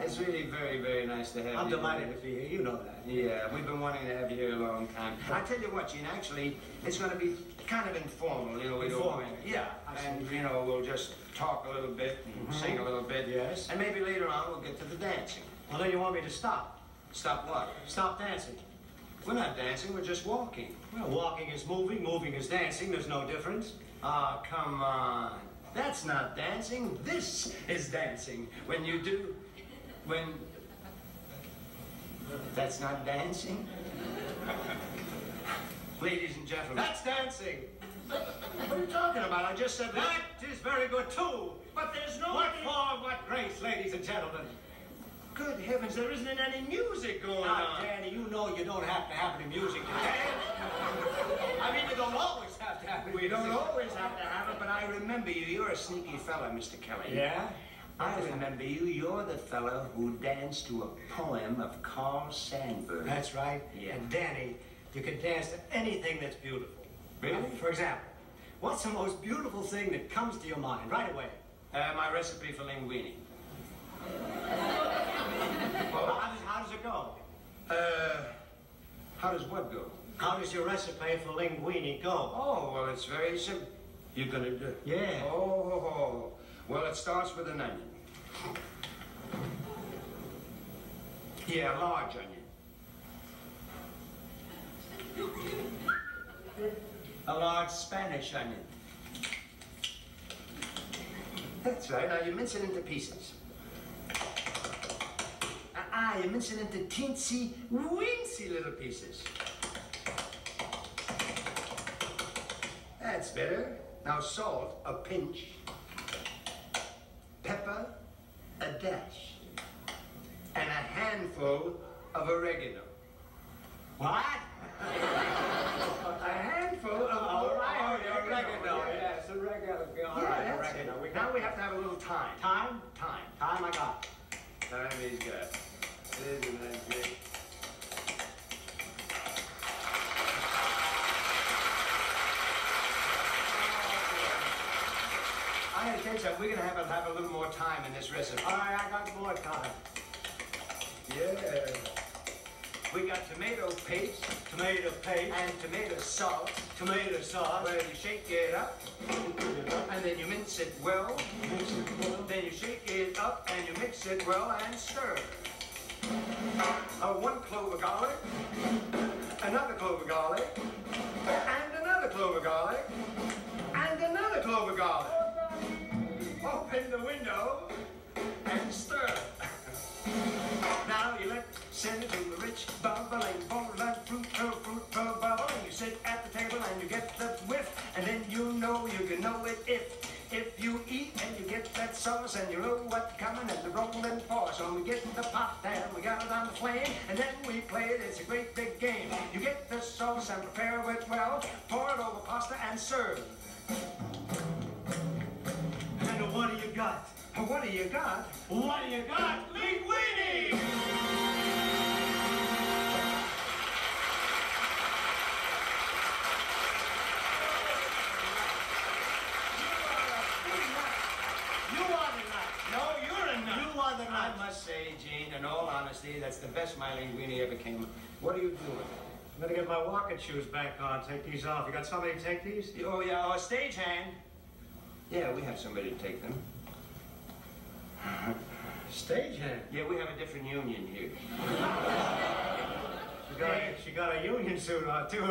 It's really very, very nice to have you. I'm delighted to be here. You know that. Yeah, we've been wanting to have you here a long time. I tell you what, Gene, actually, it's going to be kind of informal, you know. We don't Informal. Yeah, and, you know, we'll just talk a little bit and sing a little bit. Yes. And maybe later on we'll get to the dancing. Well, then you want me to stop. Stop what? Stop dancing. We're not dancing, we're just walking. Well, walking is moving, moving is dancing. There's no difference. Ah, come on. That's not dancing. This is dancing. When you do, when. That's not dancing. Ladies and gentlemen. That's dancing. What are you talking about? I just said that. That is very good, too. But there's no. What form, what grace, ladies and gentlemen. Good heavens, there isn't any music going Now, on. Danny, you know you don't have to have any music to dance. I mean, you don't always have to have any We don't always have to have it, but I remember you. You're a sneaky fella, Mr. Kelly. Yeah? I remember you. You're the fellow who danced to a poem of Carl Sandburg. That's right. Yeah. And Danny, you can dance to anything that's beautiful. Really? Uh, For example, what's the most beautiful thing that comes to your mind right away? Uh, my recipe for linguine. Well, how does, how does it go? Uh, how does what go? How does your recipe for linguine go? Oh, well, it's very simple. You're gonna do. Yeah. Oh, well, it starts with an onion. Yeah, a large onion. A large Spanish onion. That's right. Now you mince it into pieces. Ah, ah, you mince it into teensy, weensy little pieces. That's better. Now salt, a pinch. A dash. And a handful of oregano. What? A handful of oh, right, oregano. oregano. Yes, oregano. All Yeah, right, oregano. We- Now we have to have a little time. Time? Time. Time I got. Time is good. Isn't that great? I gotta tell you something, we're gonna have to have a little more time in this recipe. All right, I got more time. Yeah. We got tomato paste Tomato paste, and tomato sauce. tomato sauce. Well, you shake it up, and then you mince it well. Then you shake it up, and you mix it well and stir. Uh, one clove of garlic, another clove of garlic, and another clove of garlic, and another clove of garlic. Open the window and stir. Now you let the rich bubbling boiling fruit, fruit, fruit, fruit bubble. And you sit at the table and you get the whiff, and then you know you can know it if. If you eat and you get that sauce and you know what's coming and the rolling force, and we get the pot and we got it on the flame, and then we play it, it's a great big game. You get the sauce and prepare it well, pour it over pasta and serve. Got? What do you got? What do you got? Linguine! You are the nut. No, you're a nut. You are the I must say, Gene, in all honesty, that's the best my linguine ever came. What are you doing? I'm gonna get my walking shoes back on. Take these off. You got somebody to take these? Oh, yeah, oh, a stagehand. Yeah, we have somebody to take them. Stagehand. Yeah, we have a different union here. She got a, she got a union suit on too. I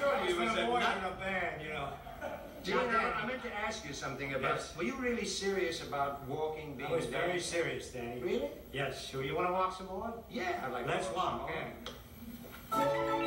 told you was a boy in a band, you know. I, I meant to ask you something about. Yes. Were you really serious about walking, being I was very serious, Danny. Really? Yes. So you want to walk some more? Yeah, I'd like Let's to walk. Yeah.